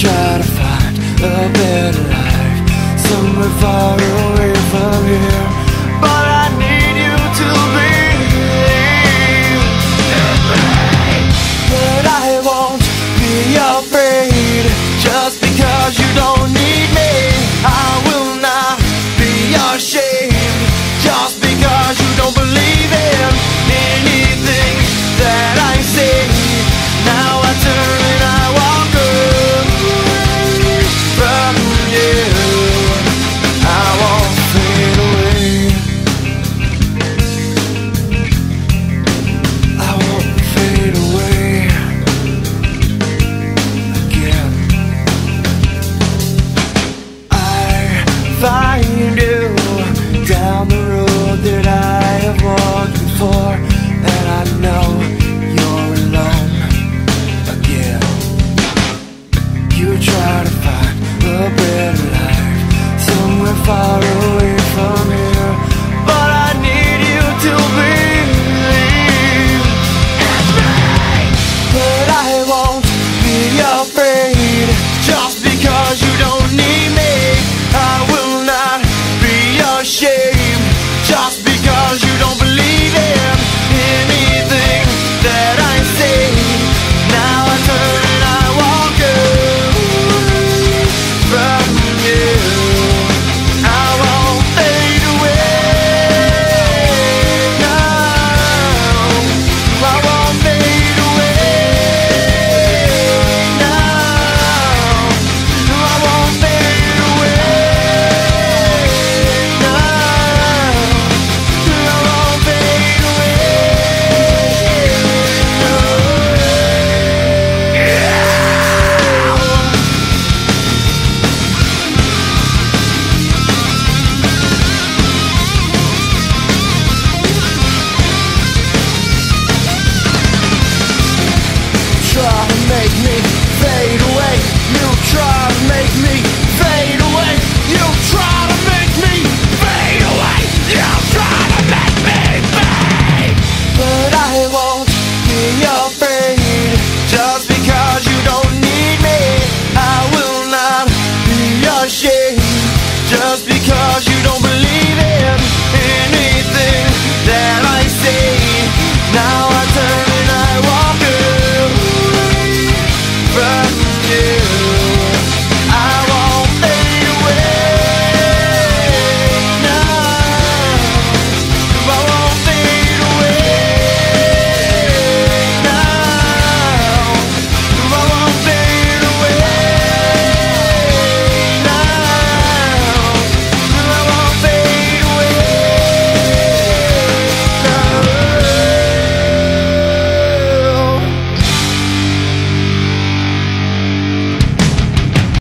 try to find a better life somewhere far away from here. But I need you to be But I won't be afraid just because you don't need me. I won't be afraid. me.